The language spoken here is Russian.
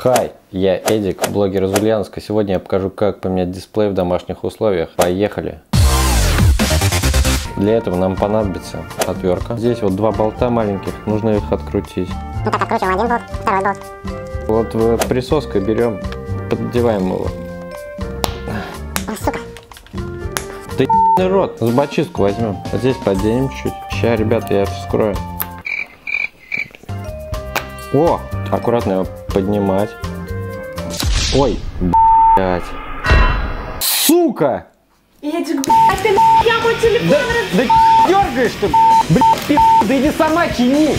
Хай, я Эдик, блогер из Ульяновска. Сегодня я покажу, как поменять дисплей в домашних условиях. Поехали! Для этого нам понадобится отвертка. Здесь вот два болта маленьких, нужно их открутить. Ну так, откручиваем один болт, второй болт. Вот э, присоской берем, поддеваем его. О, сука. Ебаный рот, зубочистку возьмем. Вот здесь подденем чуть. Сейчас, ребята, я вскрою. О, аккуратно его поднимать. Ой, блядь. Сука! Эдик, блядь, ты нахуй, я мой телефон Да, да дергаешь ты, блядь, пи***, да иди сама чини.